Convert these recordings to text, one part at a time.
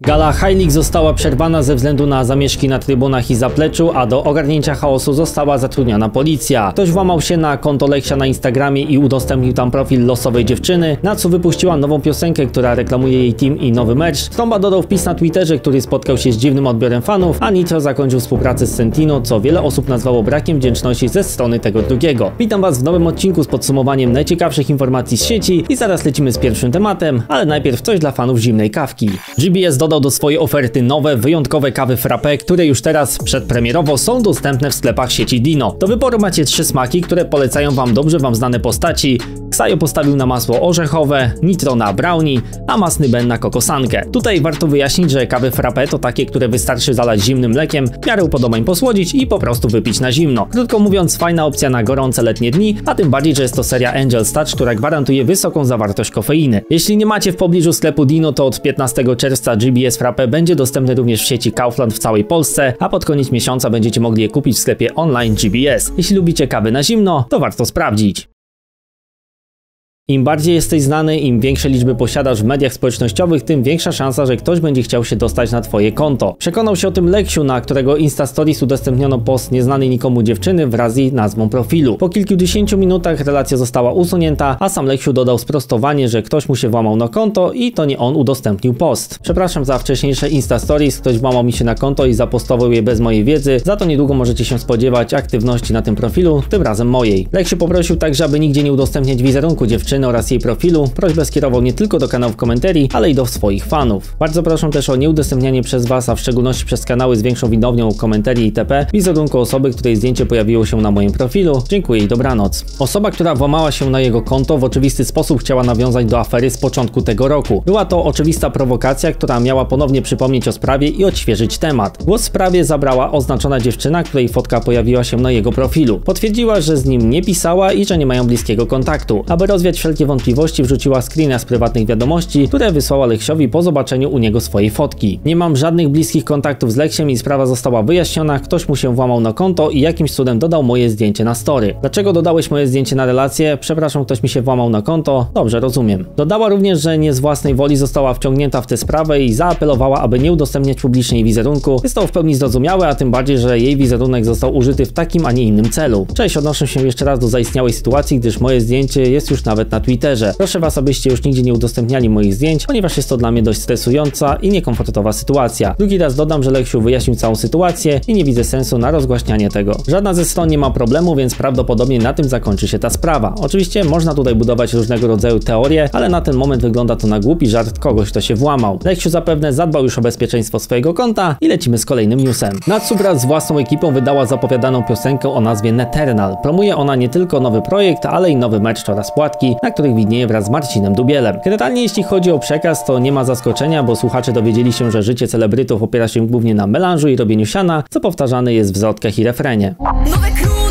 Gala League została przerwana ze względu na zamieszki na trybunach i zapleczu, a do ogarnięcia chaosu została zatrudniona policja. Ktoś włamał się na konto Leksia na Instagramie i udostępnił tam profil losowej dziewczyny, na co wypuściła nową piosenkę, która reklamuje jej team i nowy mecz. Stomba dodał wpis na Twitterze, który spotkał się z dziwnym odbiorem fanów, a Nitro zakończył współpracę z Sentino, co wiele osób nazwało brakiem wdzięczności ze strony tego drugiego. Witam Was w nowym odcinku z podsumowaniem najciekawszych informacji z sieci i zaraz lecimy z pierwszym tematem, ale najpierw coś dla fanów zimnej kawki. GBS dodał do swojej oferty nowe, wyjątkowe kawy frappe, które już teraz przedpremierowo są dostępne w sklepach sieci Dino. Do wyboru macie trzy smaki, które polecają Wam dobrze Wam znane postaci. Ksajo postawił na masło orzechowe, Nitro na brownie, a Masny Ben na kokosankę. Tutaj warto wyjaśnić, że kawy frappe to takie, które wystarczy zalać zimnym mlekiem, w miarę upodobań posłodzić i po prostu wypić na zimno. Krótko mówiąc, fajna opcja na gorące letnie dni, a tym bardziej, że jest to seria Angel Touch, która gwarantuje wysoką zawartość kofeiny. Jeśli nie macie w pobliżu sklepu Dino, to od 15 czerwca GBS Frappe będzie dostępny również w sieci Kaufland w całej Polsce, a pod koniec miesiąca będziecie mogli je kupić w sklepie online GBS. Jeśli lubicie kawy na zimno, to warto sprawdzić. Im bardziej jesteś znany, im większe liczby posiadasz w mediach społecznościowych, tym większa szansa, że ktoś będzie chciał się dostać na twoje konto. Przekonał się o tym Leksiu, na którego Insta Stories udostępniono post nieznanej nikomu dziewczyny wraz z jej nazwą profilu. Po kilkudziesięciu minutach relacja została usunięta, a sam Leksiu dodał sprostowanie, że ktoś mu się włamał na konto i to nie on udostępnił post. Przepraszam za wcześniejsze Insta Stories, ktoś włamał mi się na konto i zapostował je bez mojej wiedzy, za to niedługo możecie się spodziewać aktywności na tym profilu, tym razem mojej. Leksiu poprosił także, aby nigdzie nie udostępniać wizerunku dziewczyny, dziewczyny oraz jej profilu, prośbę skierował nie tylko do kanałów komentarii, ale i do swoich fanów. Bardzo proszę też o nieudostępnianie przez Was, a w szczególności przez kanały z większą widownią komentarii itp. wizerunku osoby, której zdjęcie pojawiło się na moim profilu. Dziękuję i dobranoc. Osoba, która włamała się na jego konto w oczywisty sposób chciała nawiązać do afery z początku tego roku. Była to oczywista prowokacja, która miała ponownie przypomnieć o sprawie i odświeżyć temat. Głos w sprawie zabrała oznaczona dziewczyna, której fotka pojawiła się na jego profilu. Potwierdziła, że z nim nie pisała i że nie mają bliskiego kontaktu. Aby rozwiać wszelkie wątpliwości wrzuciła screena z prywatnych wiadomości, które wysłała Leksiowi po zobaczeniu u niego swojej fotki. Nie mam żadnych bliskich kontaktów z Leksiem i sprawa została wyjaśniona, ktoś mu się włamał na konto i jakimś cudem dodał moje zdjęcie na story. Dlaczego dodałeś moje zdjęcie na relację? Przepraszam, ktoś mi się włamał na konto? Dobrze, rozumiem. Dodała również, że nie z własnej woli została wciągnięta w tę sprawę i zaapelowała, aby nie udostępniać publicznie jej wizerunku. Jest to w pełni zrozumiałe, a tym bardziej, że jej wizerunek został użyty w takim, a nie innym celu. Cześć, odnoszę się jeszcze raz do zaistniałej sytuacji, gdyż moje zdjęcie jest już nawet na Twitterze. Proszę Was, abyście już nigdzie nie udostępniali moich zdjęć, ponieważ jest to dla mnie dość stresująca i niekomfortowa sytuacja. Drugi raz dodam, że Leksiu wyjaśnił całą sytuację i nie widzę sensu na rozgłaśnianie tego. Żadna ze stron nie ma problemu, więc prawdopodobnie na tym zakończy się ta sprawa. Oczywiście można tutaj budować różnego rodzaju teorie, ale na ten moment wygląda to na głupi żart kogoś, kto się włamał. Leksiu zapewne zadbał już o bezpieczeństwo swojego konta i lecimy z kolejnym newsem. Natsu wraz z własną ekipą wydała zapowiadaną piosenkę o nazwie Neternal. Promuje ona nie tylko nowy projekt, ale i nowy mecz oraz płatki, na których widnieje wraz z Marcinem Dubielem. Generalnie jeśli chodzi o przekaz, to nie ma zaskoczenia, bo słuchacze dowiedzieli się, że życie celebrytów opiera się głównie na melanżu i robieniu siana, co powtarzane jest w zwrotkach i refrenie. Nowe crew,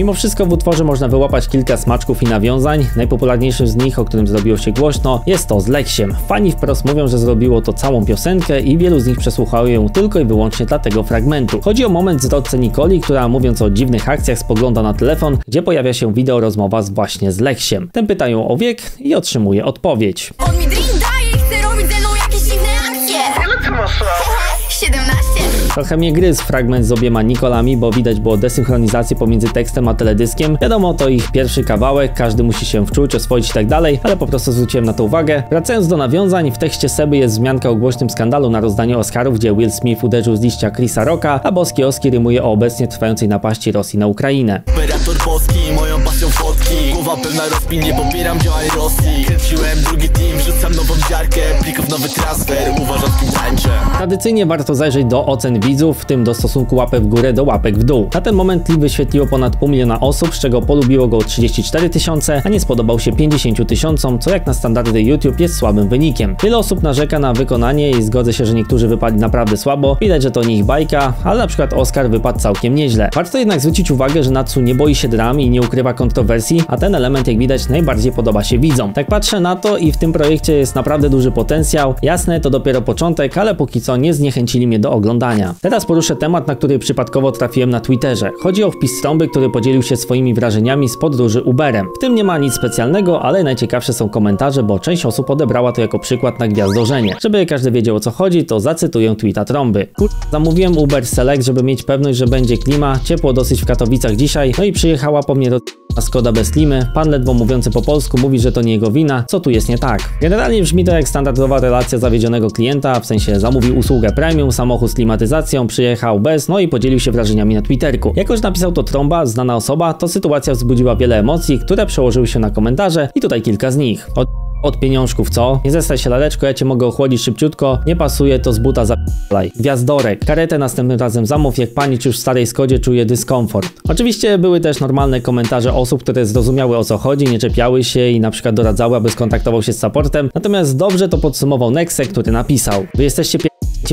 Mimo wszystko w utworze można wyłapać kilka smaczków i nawiązań. Najpopularniejszym z nich, o którym zrobiło się głośno, jest to z Leksiem. Fani wprost mówią, że zrobiło to całą piosenkę i wielu z nich przesłuchało ją tylko i wyłącznie dla tego fragmentu. Chodzi o moment w zwrotce Nikoli, która mówiąc o dziwnych akcjach spogląda na telefon, gdzie pojawia się wideo rozmowa z właśnie z Leksiem. Ten pytają o wiek i otrzymuje odpowiedź. On mi drink daje, chce robić ze mną jakieś dziwne akcje Ile ty masz lat? 17 Trochę mnie gryzł fragment z obiema Nikolami, bo widać było desynchronizację pomiędzy tekstem a teledyskiem. Wiadomo, to ich pierwszy kawałek, każdy musi się wczuć, oswoić i tak dalej, ale po prostu zwróciłem na to uwagę. Wracając do nawiązań, w tekście Seby jest wzmianka o głośnym skandalu na rozdaniu Oscarów, gdzie Will Smith uderzył z liścia Chrisa Rocka, a Boski Oski rymuje o obecnie trwającej napaści Rosji na Ukrainę. Operator boski, moją pasją fotki Głowa pełna rozpin, nie popieram działań Rosji Kręciłem drugi team, wrzucam nową dziarkę plików nowy transfer Uważam z kim tańczę Tradycyjnie warto zajrzeć do ocen widzów, w tym do stosunku łapek w górę do łapek w dół. Na ten moment klip wyświetliło ponad pół miliona osób, z czego polubiło go 34 tysiące, a nie spodobał się 50 tysiącom, co jak na standardy YouTube jest słabym wynikiem. Wiele osób narzeka na wykonanie i zgodzę się, że niektórzy wypadli naprawdę słabo. Widać, że to nie ich bajka, ale na przykład Oscar wypadł całkiem nieźle. Warto jednak zwrócić uwagę, że Natsu nie boi się dram i nie ukrywa kontrowersji, a ten element jak widać najbardziej podoba się widzom. Tak patrzę na to i w tym projekcie jest naprawdę duży potencjał. Jasne, to dopiero początek, ale póki co nie zniechęcili mnie do oglądania. Teraz poruszę temat, na który przypadkowo trafiłem na Twitterze. Chodzi o wpis Trąby, który podzielił się swoimi wrażeniami z podróży Uberem. W tym nie ma nic specjalnego, ale najciekawsze są komentarze, bo część osób odebrała to jako przykład na gwiazdorzenie. Żeby każdy wiedział o co chodzi, to zacytuję tweeta Trąby. Kur... Zamówiłem Uber Select, żeby mieć pewność, że będzie klima, ciepło dosyć w Katowicach dzisiaj, no i przyjechała po mnie do a Skoda bez limy, pan ledwo mówiący po polsku mówi, że to nie jego wina, co tu jest nie tak. Generalnie brzmi to jak standardowa relacja zawiedzionego klienta, w sensie zamówił usługę premium, samochód z klimatyzacją, przyjechał bez, no i podzielił się wrażeniami na Twitterku. Jakoś napisał to Trąba, znana osoba, to sytuacja wzbudziła wiele emocji, które przełożyły się na komentarze i tutaj kilka z nich. Od od pieniążków, co? Nie zestaj się laleczko, ja cię mogę ochłodzić szybciutko, nie pasuje to z buta zapalaj. Gwiazdorek, karetę następnym razem zamów, jak pani już w starej Skodzie czuje dyskomfort. Oczywiście były też normalne komentarze osób, które zrozumiały o co chodzi, nie czepiały się i na przykład doradzały, aby skontaktował się z supportem, natomiast dobrze to podsumował Nexe, który napisał. Wy jesteście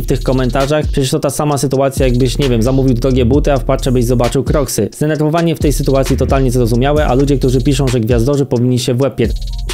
w tych komentarzach. Przecież to ta sama sytuacja, jakbyś, nie wiem, zamówił drogie buty, a w patrze byś zobaczył kroksy. Zdenerwowanie w tej sytuacji totalnie zrozumiałe, a ludzie, którzy piszą, że gwiazdorzy powinni się w łeb pier...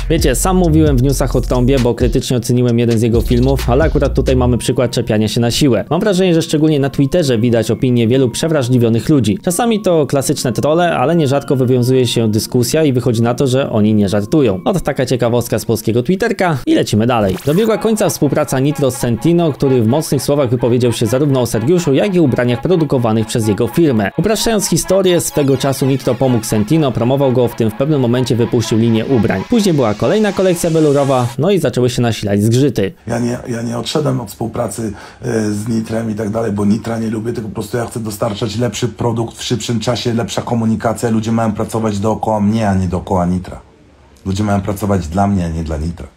Wiecie, sam mówiłem w newsach o Trąbie, bo krytycznie oceniłem jeden z jego filmów, ale akurat tutaj mamy przykład czepiania się na siłę. Mam wrażenie, że szczególnie na Twitterze widać opinie wielu przewrażliwionych ludzi. Czasami to klasyczne trolle, ale nierzadko wywiązuje się dyskusja i wychodzi na to, że oni nie żartują. Oto taka ciekawostka z polskiego Twitterka i lecimy dalej. Dobiegła końca współpraca Nitro z Sentino, który w mocnych słowach wypowiedział się zarówno o Sergiuszu, jak i ubraniach produkowanych przez jego firmę. Upraszczając historię, z tego czasu Nitro pomógł Sentino, promował go, w tym w pewnym momencie wypuścił linię ubrań. Później była kolejna kolekcja welurowa, no i zaczęły się nasilać zgrzyty. Ja nie, ja nie odszedłem od współpracy e, z Nitrem i tak dalej, bo Nitra nie lubię, tylko po prostu ja chcę dostarczać lepszy produkt w szybszym czasie, lepsza komunikacja. Ludzie mają pracować dookoła mnie, a nie dookoła Nitra. Ludzie mają pracować dla mnie, a nie dla Nitra.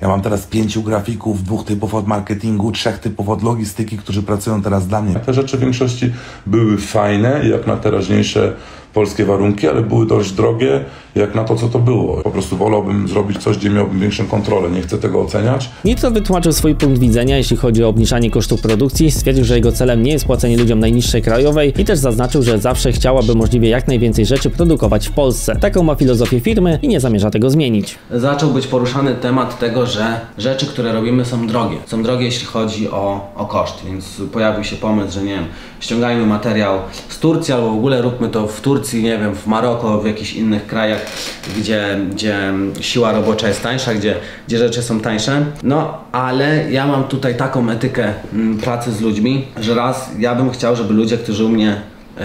Ja mam teraz pięciu grafików, dwóch typów od marketingu, trzech typów od logistyki, którzy pracują teraz dla mnie. Te rzeczy w większości były fajne, jak na teraźniejsze polskie warunki, ale były dość drogie, jak na to, co to było. Po prostu wolałbym zrobić coś, gdzie miałbym większą kontrolę. Nie chcę tego oceniać. Nitro wytłumaczył swój punkt widzenia, jeśli chodzi o obniżanie kosztów produkcji. Stwierdził, że jego celem nie jest płacenie ludziom najniższej krajowej i też zaznaczył, że zawsze chciałaby możliwie jak najwięcej rzeczy produkować w Polsce. Taką ma filozofię firmy i nie zamierza tego zmienić. Zaczął być poruszany temat tego, że rzeczy, które robimy są drogie. Są drogie, jeśli chodzi o, o koszt, więc pojawił się pomysł, że nie wiem, ściągajmy materiał z Turcji albo w ogóle róbmy to w Turcji, nie wiem, w Maroko, w jakichś innych krajach, gdzie, gdzie siła robocza jest tańsza, gdzie, gdzie rzeczy są tańsze. No, ale ja mam tutaj taką etykę mm, pracy z ludźmi, że raz ja bym chciał, żeby ludzie, którzy u mnie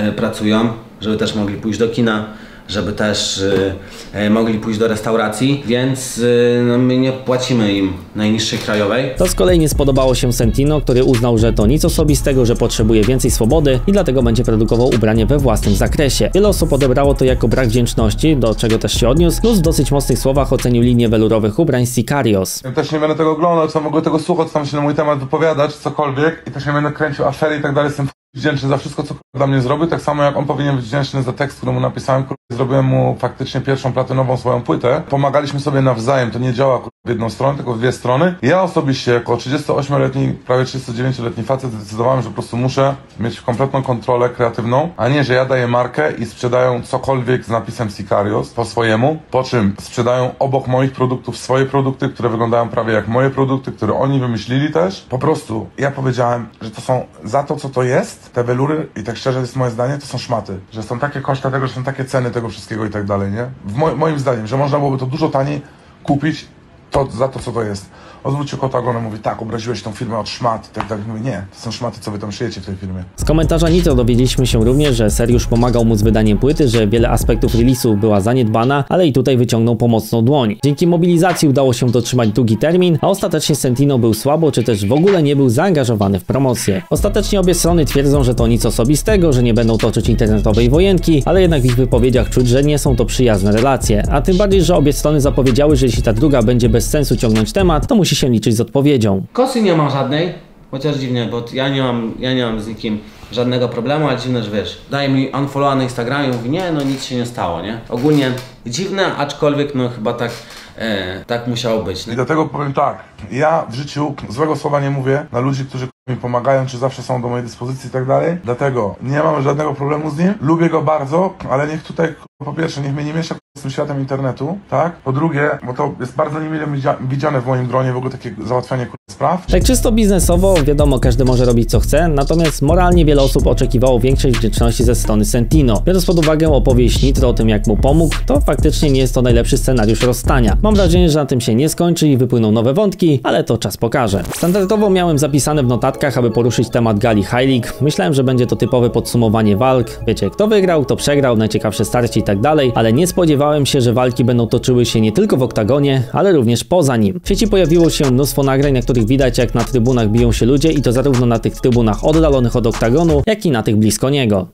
y, pracują, żeby też mogli pójść do kina, żeby też y, y, mogli pójść do restauracji, więc y, no, my nie płacimy im najniższej krajowej. To z kolei nie spodobało się Sentino, który uznał, że to nic osobistego, że potrzebuje więcej swobody i dlatego będzie produkował ubranie we własnym zakresie. Wiele osób odebrało to jako brak wdzięczności, do czego też się odniósł, plus w dosyć mocnych słowach ocenił linię welurowych ubrań Sicarios. Ja też nie będę tego oglądał, co mogę tego słuchać, tam się na mój temat wypowiadać, cokolwiek i też nie będę kręcił afery i tak dalej, jestem wdzięczny za wszystko, co dla mnie zrobił, tak samo jak on powinien być wdzięczny za tekst, który mu napisałem. Zrobiłem mu faktycznie pierwszą platynową swoją płytę. Pomagaliśmy sobie nawzajem, to nie działa w jedną stronę, tylko w dwie strony. Ja osobiście, jako 38-letni, prawie 39-letni facet, zdecydowałem, że po prostu muszę mieć kompletną kontrolę kreatywną, a nie, że ja daję markę i sprzedają cokolwiek z napisem Sicarios po swojemu, po czym sprzedają obok moich produktów swoje produkty, które wyglądają prawie jak moje produkty, które oni wymyślili też. Po prostu ja powiedziałem, że to są za to, co to jest, te welury, i tak szczerze jest moje zdanie, to są szmaty. Że są takie koszta tego, że są takie ceny tego wszystkiego i tak dalej, nie? Mo moim zdaniem, że można byłoby to dużo taniej kupić to, za to, co to jest. Odwrócił kota ogonem, mówi, tak, obraziłeś tą firmę od szmat i tak. Mówi, nie, to są szmaty, co wy tam szyjecie w tej firmie. Z komentarza Nitro dowiedzieliśmy się również, że Seriusz pomagał mu z wydaniem płyty, że wiele aspektów release'u była zaniedbana, ale i tutaj wyciągnął pomocną dłoń. Dzięki mobilizacji udało się dotrzymać długi termin, a ostatecznie Sentino był słabo, czy też w ogóle nie był zaangażowany w promocję. Ostatecznie obie strony twierdzą, że to nic osobistego, że nie będą toczyć internetowej wojenki, ale jednak w ich wypowiedziach czuć, że nie są to przyjazne relacje. A tym bardziej, że obie strony zapowiedziały, że jeśli ta druga będzie bez sensu ciągnąć temat, to musi musi się liczyć z odpowiedzią. Kosy nie ma żadnej, chociaż dziwnie, bo ja nie mam, ja nie mam z nikim żadnego problemu, ale dziwne, że wiesz, daje mi unfollow na Instagramie i mówi, nie, no nic się nie stało, nie? Ogólnie dziwne, aczkolwiek no chyba tak, e, tak musiało być. I Nie? dlatego powiem tak, ja w życiu złego słowa nie mówię na ludzi, którzy mi pomagają, czy zawsze są do mojej dyspozycji i tak dalej. Dlatego nie mam żadnego problemu z nim. Lubię go bardzo, ale niech tutaj po pierwsze, niech mnie nie miesza z tym światem internetu, tak? Po drugie, bo to jest bardzo niemile widzia- widziane w moim gronie w ogóle takie załatwianie spraw. Tak czysto biznesowo, wiadomo, każdy może robić co chce, natomiast moralnie wiele osób oczekiwało większej wdzięczności ze strony Sentino. Biorąc pod uwagę opowieść Nitro o tym, jak mu pomógł, to faktycznie nie jest to najlepszy scenariusz rozstania. Mam wrażenie, że na tym się nie skończy i wypłyną nowe wątki, ale to czas pokaże. Standardowo miałem zapisane w notatkach, aby poruszyć temat Gali League. Myślałem, że będzie to typowe podsumowanie walk. Wiecie, kto wygrał, kto przegrał, najciekawsze starcie i tak dalej, ale nie spodziewałem się, że walki będą toczyły się nie tylko w oktagonie, ale również poza nim. W sieci pojawiło się mnóstwo nagrań, na których widać, jak na trybunach biją się ludzie i to zarówno na tych trybunach oddalonych od oktagonu, jak i na tych blisko niego.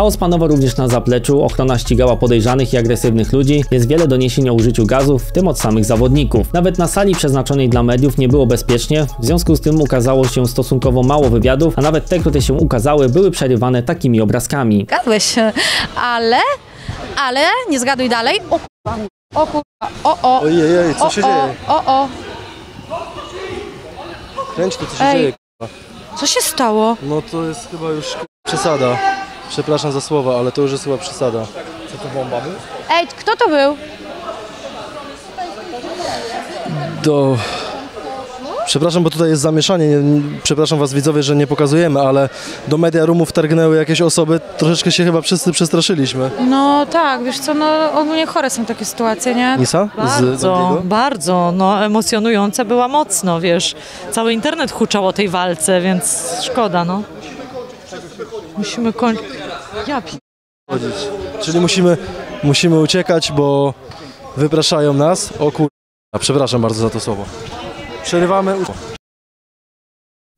Chaos panował również na zapleczu, ochrona ścigała podejrzanych i agresywnych ludzi, jest wiele doniesień o użyciu gazów, w tym od samych zawodników. Nawet na sali przeznaczonej dla mediów nie było bezpiecznie, w związku z tym ukazało się stosunkowo mało wywiadów, a nawet te, które się ukazały, były przerywane takimi obrazkami. Zgadłeś, ale, ale, nie zgaduj dalej. O kurwa, o kurwa, o o. Ojej, ojej, co o, się o, dzieje? O o, Kręć to, co się Ej. dzieje. co się stało? No to jest chyba już przesada. Przepraszam za słowa, ale to już jest chyba przesada. Ej, kto to był? Do... Przepraszam, bo tutaj jest zamieszanie. Nie- Przepraszam was widzowie, że nie pokazujemy, ale do media roomów targnęły jakieś osoby. Troszeczkę się chyba wszyscy przestraszyliśmy. No tak, wiesz co, no ogólnie chore są takie sytuacje, nie? Nisa? Z Bardzo, Dandiego? bardzo, no emocjonująca była mocno, wiesz, cały internet huczał o tej walce, więc szkoda, no. Musimy kończyć. Ja pi... Chodzić. Czyli musimy, musimy uciekać, bo wypraszają nas. O kur... A przepraszam bardzo za to słowo. Przerywamy.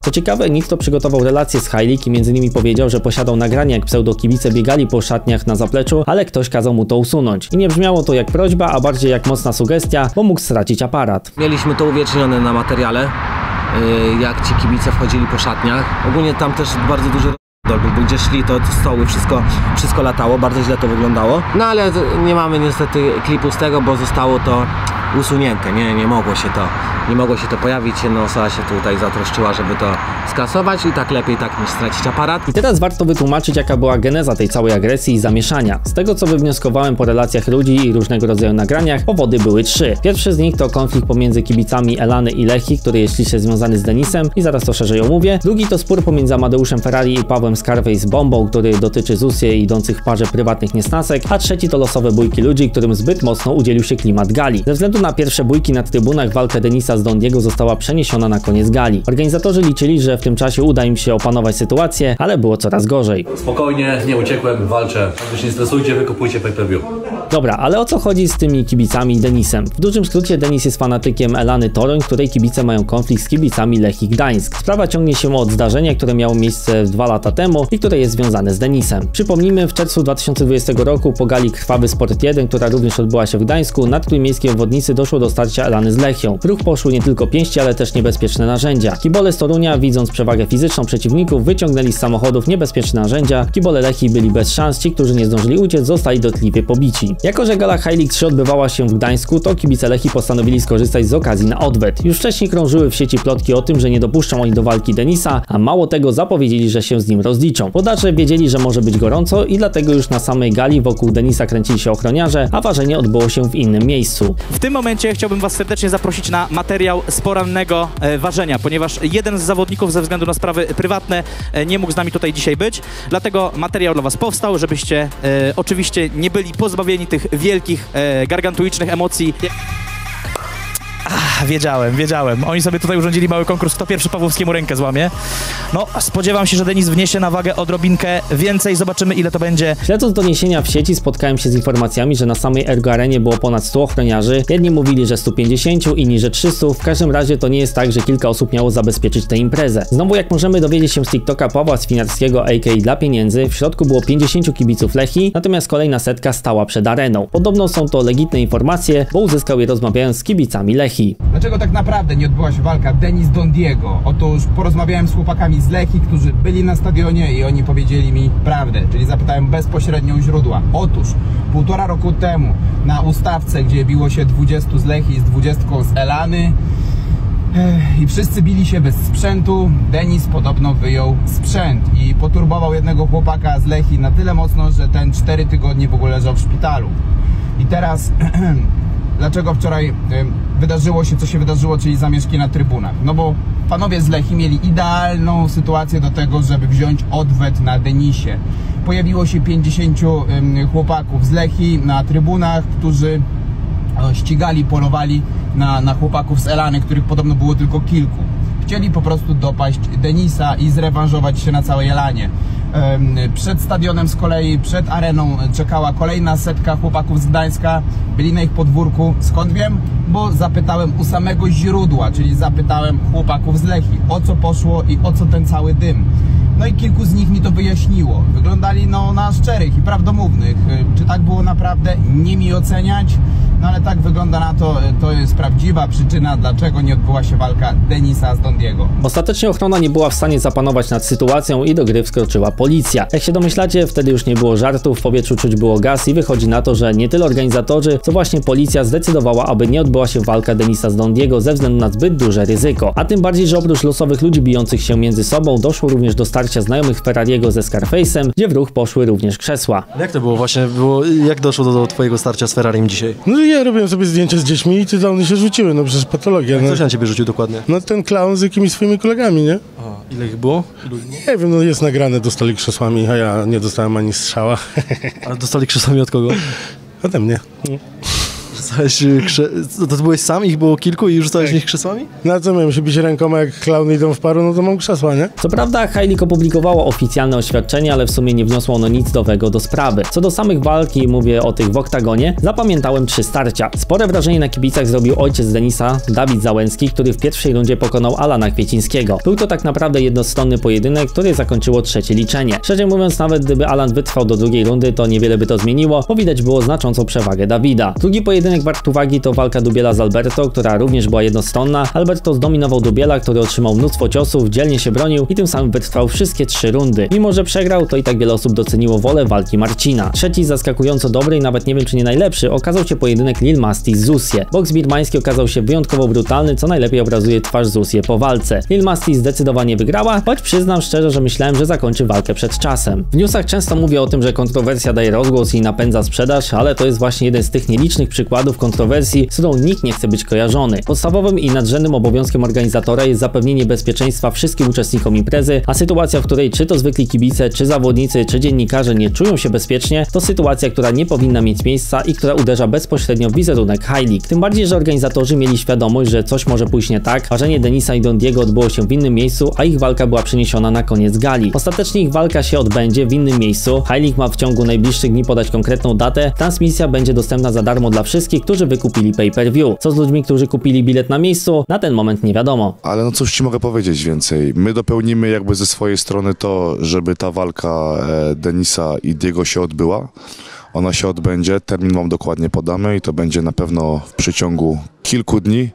Co ciekawe, Nitro przygotował relację z Heilig i między innymi powiedział, że posiadał nagranie jak pseudokibice biegali po szatniach na zapleczu, ale ktoś kazał mu to usunąć. I nie brzmiało to jak prośba, a bardziej jak mocna sugestia, bo mógł stracić aparat. Mieliśmy to uwiecznione na materiale, yy, jak ci kibice wchodzili po szatniach. Ogólnie tam też bardzo duży był, bo gdzie szli to stoły, wszystko, wszystko latało, bardzo źle to wyglądało. No ale nie mamy niestety klipu z tego, bo zostało to usunięte, nie, nie mogło się to, nie mogło się to pojawić. Jedna osoba się tutaj zatroszczyła, żeby to skasować i tak lepiej tak niż stracić aparat. I teraz warto wytłumaczyć, jaka była geneza tej całej agresji i zamieszania. Z tego, co wywnioskowałem po relacjach ludzi i różnego rodzaju nagraniach, powody były trzy. Pierwszy z nich to konflikt pomiędzy kibicami Elany i Lechi, który jest ściśle związany z Denisem i zaraz to szerzej omówię. Drugi to spór pomiędzy Amadeuszem Ferrari i Pawłem Scarface Bombą, który dotyczy Zusie idących w parze prywatnych niesnasek, a trzeci to losowe bójki ludzi, którym zbyt mocno udzielił się klimat gali. Ze względu na pierwsze bójki na trybunach walka Denisa z Don Diego została przeniesiona na koniec gali. Organizatorzy liczyli, że w tym czasie uda im się opanować sytuację, ale było coraz gorzej. Spokojnie, nie uciekłem, walczę. Wy się nie stresujcie, wykupujcie pay-per-view. Dobra, ale o co chodzi z tymi kibicami i Denisem? W dużym skrócie Denis jest fanatykiem Elany Toruń, której kibice mają konflikt z kibicami Lechii Gdańsk. Sprawa ciągnie się od zdarzenia, które miało miejsce dwa lata temu i które jest związane z Denisem. Przypomnijmy, w czerwcu 2020 roku po gali Krwawy Sport 1, która również odbyła się w Gdańsku, na trójmiejskiej obwodnicy doszło do starcia Elany z Lechią. Ruch nie tylko pięści, ale też niebezpieczne narzędzia. Kibole z Torunia, widząc przewagę fizyczną przeciwników, wyciągnęli z samochodów niebezpieczne narzędzia. Kibole Lechii byli bez szans, ci, którzy nie zdążyli uciec, zostali dotkliwie pobici. Jako, że gala League 3 odbywała się w Gdańsku, to kibice Lechii postanowili skorzystać z okazji na odwet. Już wcześniej krążyły w sieci plotki o tym, że nie dopuszczą oni do walki Denisa, a mało tego zapowiedzieli, że się z nim rozliczą. Podacze wiedzieli, że może być gorąco i dlatego już na samej gali wokół Denisa kręcili się ochroniarze, a ważenie odbyło się w innym miejscu. W tym momencie chciałbym Was serdecznie zaprosić na materiał materiał z porannego e, ważenia, ponieważ jeden z zawodników ze względu na sprawy prywatne e, nie mógł z nami tutaj dzisiaj być. Dlatego materiał dla Was powstał, żebyście e, oczywiście nie byli pozbawieni tych wielkich, gargantuicznych emocji. Ach, wiedziałem, wiedziałem. Oni sobie tutaj urządzili mały konkurs, kto pierwszy Pawłowskiemu rękę złamie. No, spodziewam się, że Denis wniesie na wagę odrobinkę więcej. Zobaczymy, ile to będzie. Śledząc doniesienia w sieci spotkałem się z informacjami, że na samej Ergo Arenie było ponad 100 ochroniarzy. Jedni mówili, że 150, inni, że 300. W każdym razie to nie jest tak, że kilka osób miało zabezpieczyć tę imprezę. Znowu jak możemy dowiedzieć się z TikToka Pawła Swinarskiego a.k.a. dla pieniędzy, w środku było 50 kibiców Lechi, natomiast kolejna setka stała przed areną. Podobno są to legitne informacje, bo uzyskał je rozmawiając z kibicami Lechi. Dlaczego tak naprawdę nie odbyła się walka Denis Dondiego? Otóż porozmawiałem z chłopakami z Lechi, którzy byli na stadionie i oni powiedzieli mi prawdę, czyli zapytałem bezpośrednio źródła. Otóż półtora roku temu na ustawce, gdzie biło się 20 z Lechi z 20 z Elany Ech, i wszyscy bili się bez sprzętu, Denis podobno wyjął sprzęt i poturbował jednego chłopaka z Lechi na tyle mocno, że ten 4 tygodnie w ogóle leżał w szpitalu. I teraz dlaczego wczoraj wydarzyło się, co się wydarzyło, czyli zamieszki na trybunach. No bo panowie z Lechi mieli idealną sytuację do tego, żeby wziąć odwet na Denisie. Pojawiło się 50 ym, chłopaków z Lechi na trybunach, którzy e, ścigali, polowali na, na chłopaków z Elany, których podobno było tylko kilku. Chcieli po prostu dopaść Denisa i zrewanżować się na całej Elanie. Przed stadionem z kolei, przed areną czekała kolejna setka chłopaków z Gdańska. Byli na ich podwórku. Skąd wiem? Bo zapytałem u samego źródła, czyli zapytałem chłopaków z Lechi, o co poszło i o co ten cały dym. No i kilku z nich mi to wyjaśniło. Wyglądali no, na szczerych i prawdomównych. Czy tak było naprawdę? Nie mi oceniać. No ale tak wygląda na to, y, to jest prawdziwa przyczyna, dlaczego nie odbyła się walka Denisa z Dondiego. Ostatecznie ochrona nie była w stanie zapanować nad sytuacją i do gry wkroczyła policja. Jak się domyślacie, wtedy już nie było żartów, w powietrzu czuć było gaz i wychodzi na to, że nie tyle organizatorzy, co właśnie policja zdecydowała, aby nie odbyła się walka Denisa z Dondiego ze względu na zbyt duże ryzyko. A tym bardziej, że oprócz losowych ludzi bijących się między sobą, doszło również do starcia znajomych Ferrariego ze Scarface'em, gdzie w ruch poszły również krzesła. Jak to było właśnie? Było, jak doszło do, do twojego starcia z Ferrarim dzisiaj? No ja robiłem sobie zdjęcia z dziećmi i te downy się rzuciły, no przecież patologia. Jak No, ktoś na ciebie rzucił dokładnie? no ten clown z jakimiś swoimi kolegami, nie? A, ile ich było? Ilu ich było? Nie wiem, no jest nagrane, dostali krzesłami, a ja nie dostałem ani strzała. A dostali krzesłami od kogo? Ode mnie. No. Rzucałeś y, krze... To byłeś sam? Ich było kilku i rzucałeś w nich krzesłami? No co miałem się bić rękoma, jak klauny idą w paru, no to mam krzesła, nie? Co prawda, Heilig opublikowało oficjalne oświadczenie, ale w sumie nie wniosło ono nic nowego do sprawy. Co do samych walk i mówię o tych w oktagonie, zapamiętałem trzy starcia. Spore wrażenie na kibicach zrobił ojciec Denisa, Dawid Załęcki, który w pierwszej rundzie pokonał Alana Kwiecińskiego. Był to tak naprawdę jednostronny pojedynek, który zakończyło trzecie liczenie. Szczerze mówiąc, nawet gdyby Alan wytrwał do drugiej rundy, to niewiele by to zmieniło, bo widać było znaczącą przewagę Dawida. Drugi pojedynek wart uwagi to walka Dubiela z Alberto, która również była jednostronna. Alberto zdominował Dubiela, który otrzymał mnóstwo ciosów, dzielnie się bronił i tym samym wytrwał wszystkie trzy rundy. Mimo, że przegrał, to i tak wiele osób doceniło wolę walki Marcina. Trzeci zaskakująco dobry i nawet nie wiem czy nie najlepszy, okazał się pojedynek Lil Masti z Zusje. Boks birmański okazał się wyjątkowo brutalny, co najlepiej obrazuje twarz Zusje po walce. Lil Masti zdecydowanie wygrała, choć przyznam szczerze, że myślałem, że zakończy walkę przed czasem. W newsach często mówię o tym, że kontrowersja daje rozgłos i napędza sprzedaż, ale to jest właśnie jeden z tych nielicznych przykładów kontrowersji, z którą nikt nie chce być kojarzony. Podstawowym i nadrzędnym obowiązkiem organizatora jest zapewnienie bezpieczeństwa wszystkim uczestnikom imprezy, a sytuacja, w której czy to zwykli kibice, czy zawodnicy, czy dziennikarze nie czują się bezpiecznie, to sytuacja, która nie powinna mieć miejsca i która uderza bezpośrednio w wizerunek High League. Tym bardziej, że organizatorzy mieli świadomość, że coś może pójść nie tak. Ważenie Denisa i Dondiego odbyło się w innym miejscu, a ich walka była przeniesiona na koniec gali. Ostatecznie ich walka się odbędzie w innym miejscu. High League ma w ciągu najbliższych dni podać konkretną datę. Transmisja będzie dostępna za darmo dla wszystkich, którzy wykupili pay-per-view. Co z ludźmi, którzy kupili bilet na miejscu? Na ten moment nie wiadomo. Ale no cóż ci mogę powiedzieć więcej. My dopełnimy jakby ze swojej strony to, żeby ta walka e, Denisa i Diego się odbyła. Ona się odbędzie, termin wam dokładnie podamy i to będzie na pewno w przeciągu kilku dni.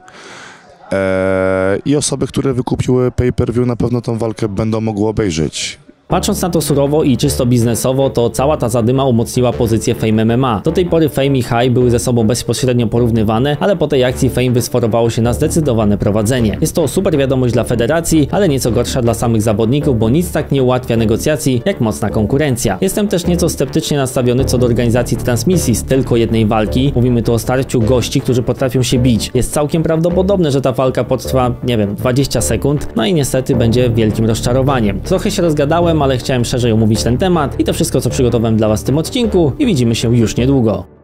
E, I osoby, które wykupiły pay-per-view na pewno tą walkę będą mogły obejrzeć. Patrząc na to surowo i czysto biznesowo, to cała ta zadyma umocniła pozycję Fame MMA. Do tej pory Fame i High były ze sobą bezpośrednio porównywane, ale po tej akcji Fame wysforowało się na zdecydowane prowadzenie. Jest to super wiadomość dla federacji, ale nieco gorsza dla samych zawodników, bo nic tak nie ułatwia negocjacji jak mocna konkurencja. Jestem też nieco sceptycznie nastawiony co do organizacji transmisji z tylko jednej walki. Mówimy tu o starciu gości, którzy potrafią się bić. Jest całkiem prawdopodobne, że ta walka potrwa, nie wiem, 20 sekund, no i niestety będzie wielkim rozczarowaniem. Trochę się rozgadałem, ale chciałem szerzej omówić ten temat i to wszystko, co przygotowałem dla Was w tym odcinku i widzimy się już niedługo.